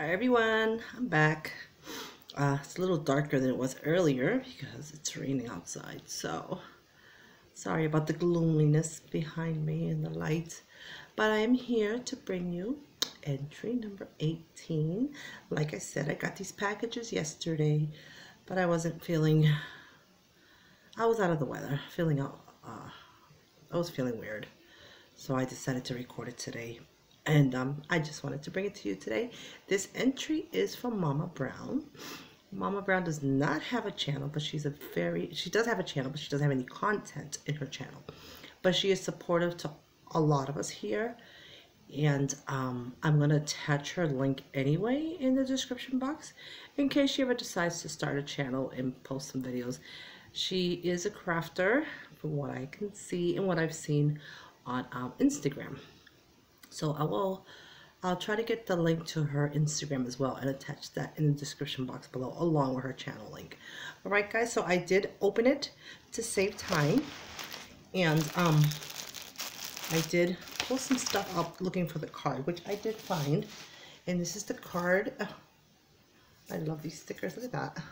Hi everyone, I'm back. Uh, it's a little darker than it was earlier because it's raining outside. So sorry about the gloominess behind me and the light. But I am here to bring you entry number 18. Like I said, I got these packages yesterday, but I wasn't feeling, I was out of the weather, feeling, uh, I was feeling weird. So I decided to record it today and um, I just wanted to bring it to you today. This entry is from Mama Brown. Mama Brown does not have a channel, but she's a very, she does have a channel, but she doesn't have any content in her channel. But she is supportive to a lot of us here. And um, I'm going to attach her link anyway in the description box in case she ever decides to start a channel and post some videos. She is a crafter from what I can see and what I've seen on um, Instagram. So I will, I'll try to get the link to her Instagram as well and attach that in the description box below along with her channel link. All right, guys, so I did open it to save time. And um, I did pull some stuff up looking for the card, which I did find. And this is the card. Oh, I love these stickers. Look at that.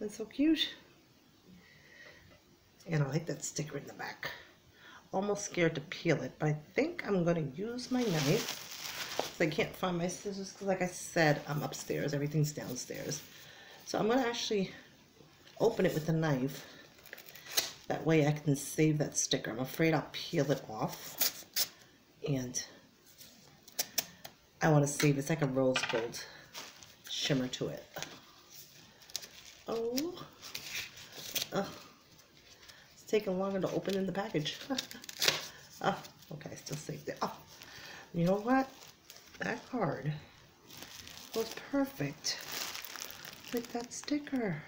That's so cute. And I like that sticker in the back almost scared to peel it, but I think I'm going to use my knife. I can't find my scissors because like I said, I'm upstairs. Everything's downstairs. So I'm going to actually open it with a knife. That way I can save that sticker. I'm afraid I'll peel it off. And I want to save It's like a rose gold shimmer to it. Oh. oh taking longer to open in the package. oh, okay, still saved it. Oh, you know what? That card was perfect with that sticker.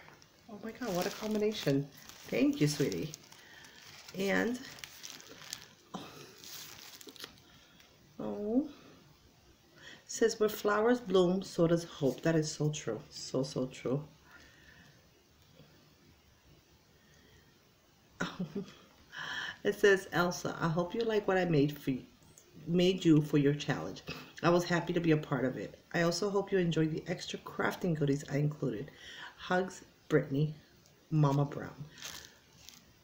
Oh my god, what a combination. Thank you, sweetie. And, oh, oh says where flowers bloom, so does hope. That is so true. So, so true. it says, Elsa, I hope you like what I made for you, made you for your challenge. I was happy to be a part of it. I also hope you enjoyed the extra crafting goodies I included. Hugs, Brittany, Mama Brown.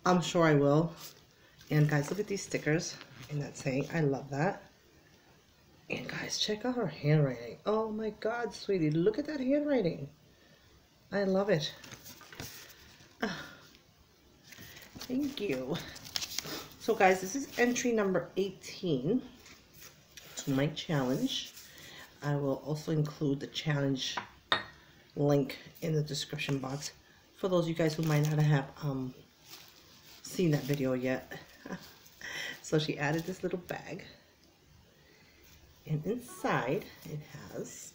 I'm sure I will. And guys, look at these stickers in that saying. I love that. And guys, check out her handwriting. Oh my God, sweetie, look at that handwriting. I love it. Thank you. So guys, this is entry number 18 to my challenge. I will also include the challenge link in the description box for those of you guys who might not have um, seen that video yet. so she added this little bag. And inside it has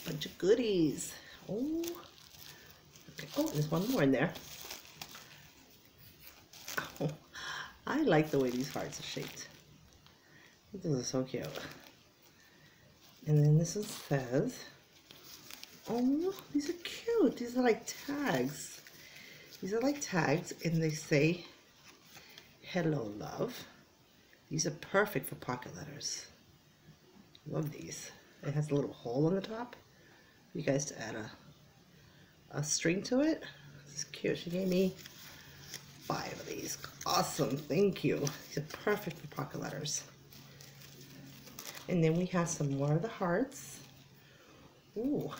a bunch of goodies. Oh, oh, there's one more in there. I like the way these hearts are shaped. This is so cute. And then this is says, oh, these are cute. These are like tags. These are like tags and they say, hello love. These are perfect for pocket letters. Love these. It has a little hole on the top for you guys to add a, a string to it. This is cute. She gave me five of these. Awesome, thank you. These are perfect for pocket letters. And then we have some more of the hearts. Ooh.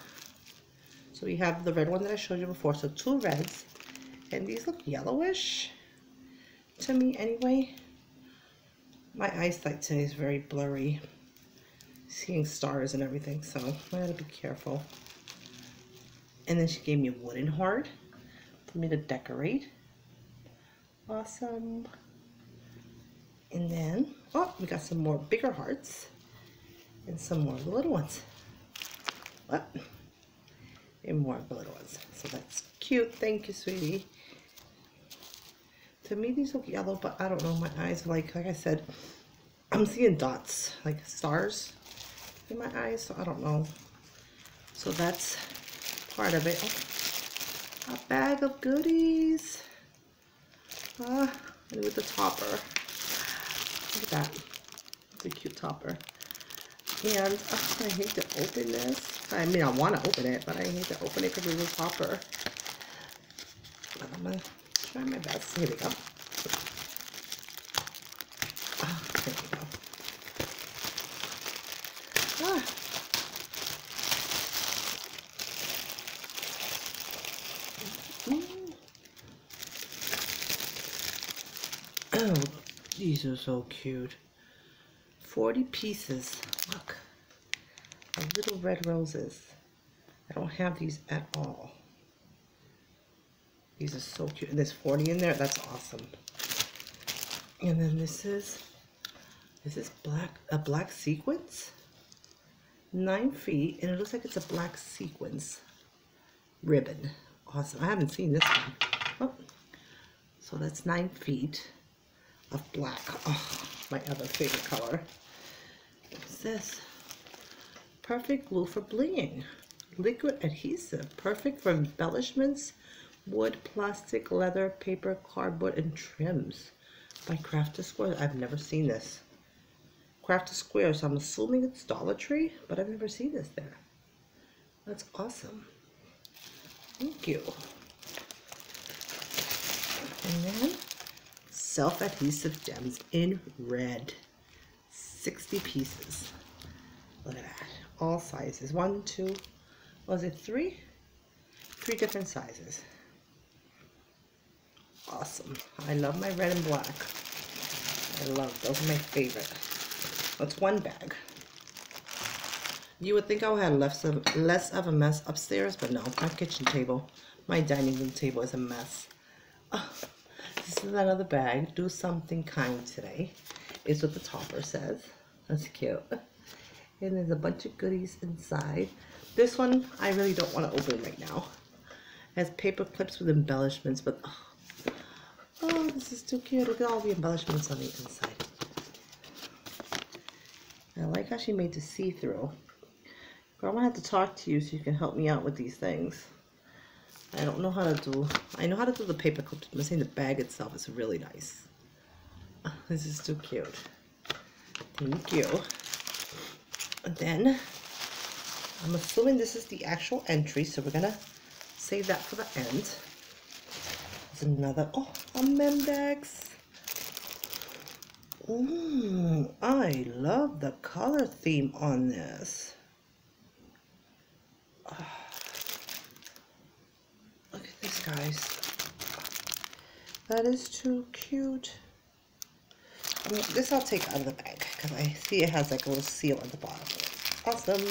So we have the red one that I showed you before. So two reds. And these look yellowish to me anyway. My eyesight today is very blurry. Seeing stars and everything, so I gotta be careful. And then she gave me a wooden heart for me to decorate. Awesome. And then, oh, we got some more bigger hearts and some more little ones. What? And more of the little ones. So that's cute. Thank you, sweetie. To me, these look yellow, but I don't know. My eyes like, like I said, I'm seeing dots, like stars in my eyes, so I don't know. So that's part of it. Oh, a bag of goodies. Uh, with the topper. Look at that. It's a cute topper. And oh, I hate to open this. I mean, I want to open it, but I hate to open it because it's a topper. But I'm going to try my best. Here we go. Oh, there we go. Ah. Mm. Oh, these are so cute. 40 pieces. Look. Little red roses. I don't have these at all. These are so cute. And there's 40 in there. That's awesome. And then this is, is this black, a black sequence? Nine feet. And it looks like it's a black sequence ribbon. Awesome. I haven't seen this one. Oh. So that's nine feet of black. Oh, my other favorite color. What's this? Perfect glue for blinging. Liquid adhesive. Perfect for embellishments, wood, plastic, leather, paper, cardboard, and trims. By Crafter's Square. I've never seen this. Crafter's Square, so I'm assuming it's Dollar Tree, but I've never seen this there. That's awesome. Thank you. And then self-adhesive gems in red. 60 pieces. Look at that. All sizes. One, two, was it three? Three different sizes. Awesome. I love my red and black. I love those are my favorite. That's one bag. You would think I would have less of, less of a mess upstairs, but no, my kitchen table, my dining room table is a mess. Oh, this is another bag. Do something kind today. Is what the topper says. That's cute. And there's a bunch of goodies inside. This one, I really don't want to open right now. It has paper clips with embellishments, but oh, oh, this is too cute. Look at all the embellishments on the inside. I like how she made the see-through. Girl, I'm gonna have to talk to you so you can help me out with these things. I don't know how to do, I know how to do the paper clips, but I'm saying the bag itself is really nice. This is too cute. Thank you. And then, I'm assuming this is the actual entry, so we're gonna save that for the end. There's another, oh, a Memdex. Ooh, I love the color theme on this. Look at this, guys. That is too cute. I mean, this I'll take out of the bag because I see it has like a little seal at the bottom. Awesome.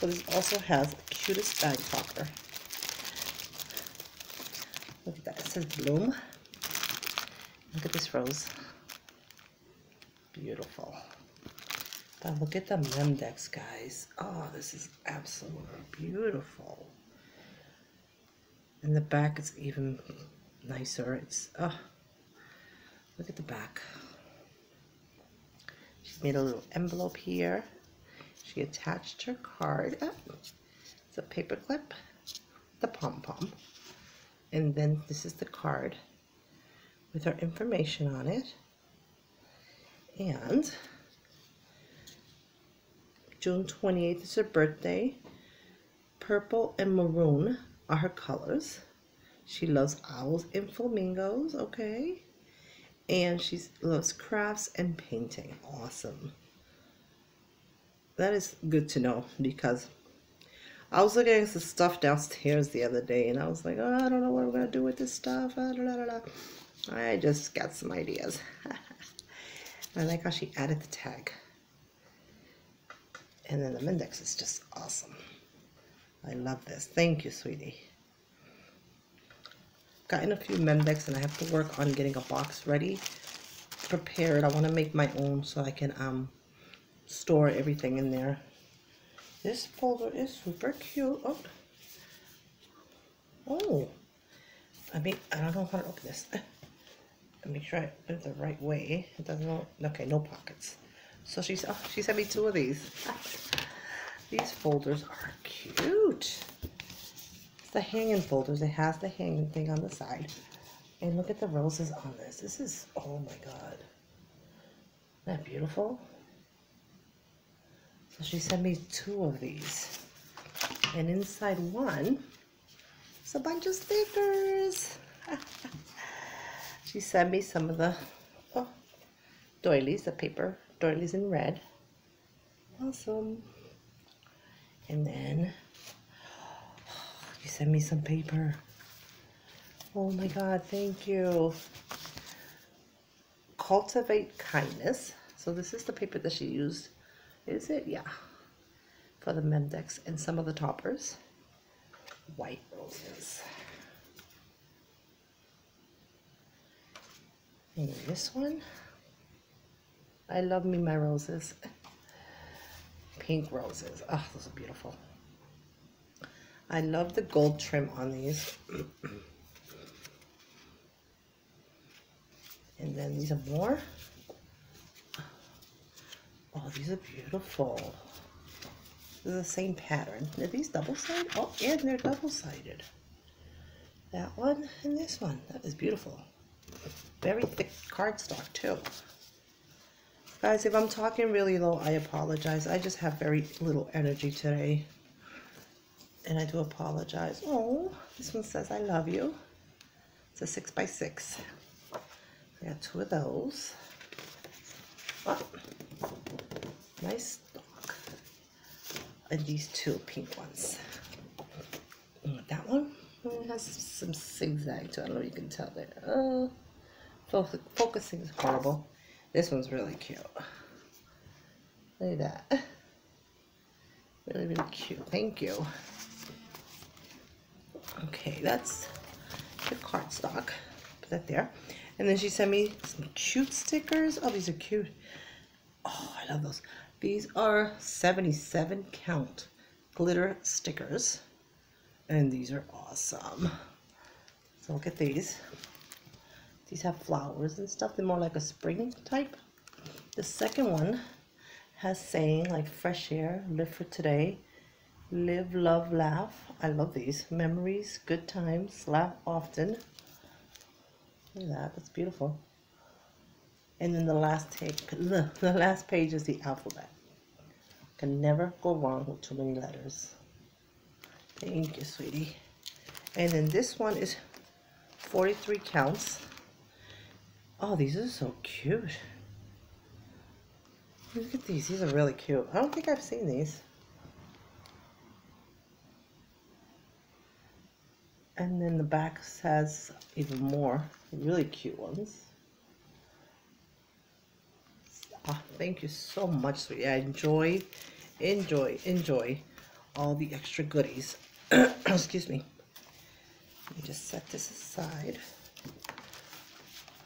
But it also has the cutest bag topper. Look at that. It says bloom. Look at this rose. Beautiful. But look at the Memdex, guys. Oh, this is absolutely beautiful. And the back is even nicer. It's, oh, look at the back. She's made a little envelope here. She attached her card. Oh, it's a paper clip, the pom-pom. And then this is the card with her information on it. And June 28th is her birthday. Purple and maroon are her colors. She loves owls and flamingos, okay? And she loves crafts and painting. Awesome. That is good to know because I was looking at some stuff downstairs the other day and I was like, oh, I don't know what I'm going to do with this stuff. Ah, I just got some ideas. I like how she added the tag. And then the Mindex is just awesome. I love this. Thank you, sweetie. Gotten a few Mendex and I have to work on getting a box ready, prepared. I want to make my own so I can um store everything in there. This folder is super cute. Oh, oh. I mean, I don't know how to open this. Let me try it the right way. It doesn't. Okay, no pockets. So she's oh, she sent me two of these. these folders are cute. It's the hanging folders. It has the hanging thing on the side. And look at the roses on this. This is, oh my God. Isn't that beautiful? So she sent me two of these. And inside one it's a bunch of stickers. she sent me some of the oh, doilies, the paper doilies in red. Awesome. And then you sent me some paper. Oh my God, thank you. Cultivate kindness. So this is the paper that she used. Is it? Yeah. For the Mendex and some of the toppers. White roses. And this one. I love me my roses. Pink roses. Oh, those are beautiful. I love the gold trim on these. and then these are more. Oh, these are beautiful. They're the same pattern. Are these double-sided? Oh, and they're double-sided. That one and this one. That is beautiful. Very thick cardstock, too. Guys, if I'm talking really low, I apologize. I just have very little energy today and I do apologize. Oh, this one says I love you. It's a six by six. I got two of those. Oh, nice. And these two pink ones. That one has some zigzag to it. I don't know if you can tell there. Uh, focusing is horrible. This one's really cute. Look at that. Really, really cute. Thank you. Okay, that's the cardstock. Put that there. And then she sent me some cute stickers. Oh, these are cute. Oh, I love those. These are 77 count glitter stickers. And these are awesome. So look at these. These have flowers and stuff. They're more like a spring type. The second one has saying like fresh air, live for today, Live, love, laugh. I love these. Memories, good times, laugh often. Look at that. That's beautiful. And then the last take, the, last page is the alphabet. Can never go wrong with too many letters. Thank you, sweetie. And then this one is 43 counts. Oh, these are so cute. Look at these. These are really cute. I don't think I've seen these. And then the back has even more really cute ones. Oh, thank you so much, sweetie. I enjoy, enjoy, enjoy all the extra goodies. Excuse me. Let me just set this aside.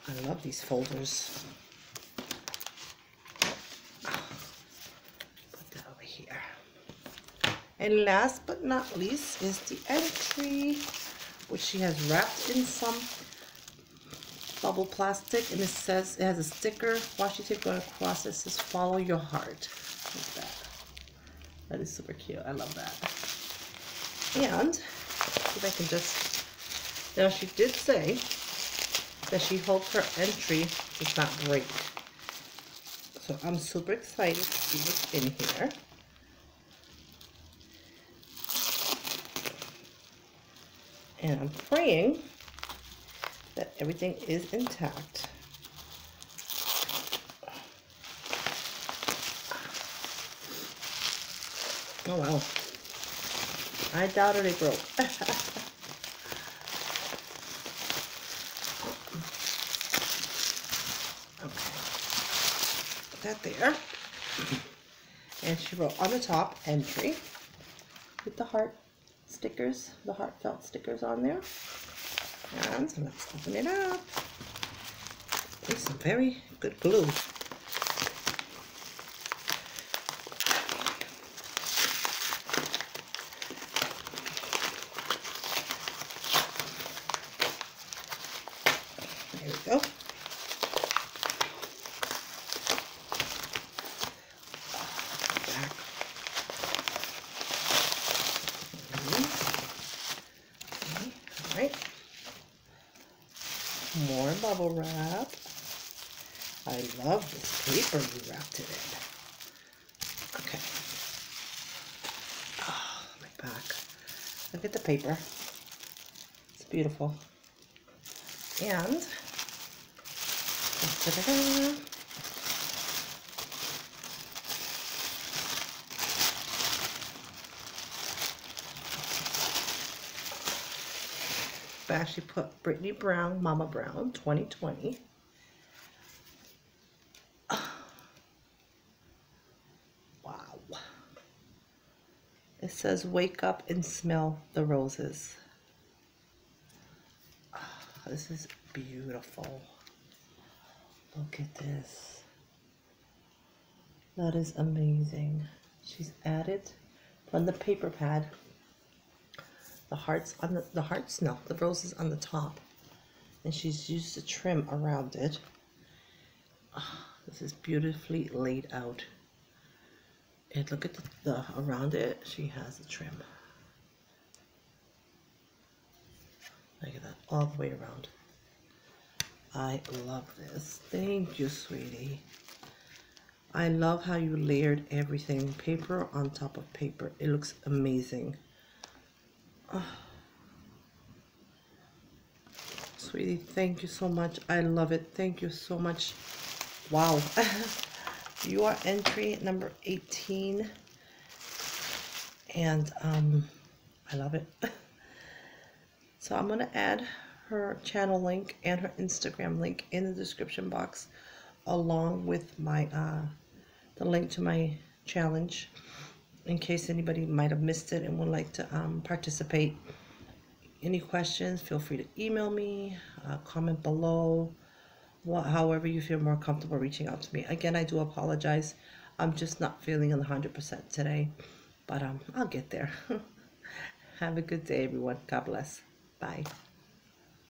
I love these folders. Put that over here. And last but not least is the entry which she has wrapped in some bubble plastic and it says it has a sticker. Washi tape going across it says follow your heart. Like that. That is super cute. I love that. And if i can just now she did say that she hopes her entry does not break so i'm super excited to see what's in here And I'm praying that everything is intact. Oh wow. I doubted it broke. that there. And she wrote on the top entry with the heart stickers, the heartfelt stickers on there. And so let's open it up. There's some very good glue. bubble wrap. I love this paper you wrapped it in. Okay. Oh, my back. Look at the paper. It's beautiful. And, ta -da -da, I actually put Brittany Brown, Mama Brown, 2020. Wow. It says, wake up and smell the roses. This is beautiful. Look at this. That is amazing. She's added from the paper pad the hearts on the, the hearts no the roses on the top. And she's used the trim around it. Oh, this is beautifully laid out. And look at the, the around it she has a trim. Look at that all the way around. I love this. Thank you sweetie. I love how you layered everything paper on top of paper. It looks amazing Sweetie, thank you so much. I love it. Thank you so much. Wow. you are entry number 18. And um, I love it. so I'm going to add her channel link and her Instagram link in the description box along with my uh, the link to my challenge in case anybody might have missed it and would like to um, participate. Any questions, feel free to email me, uh, comment below, what, however you feel more comfortable reaching out to me. Again, I do apologize. I'm just not feeling 100% today, but um, I'll get there. Have a good day, everyone. God bless. Bye.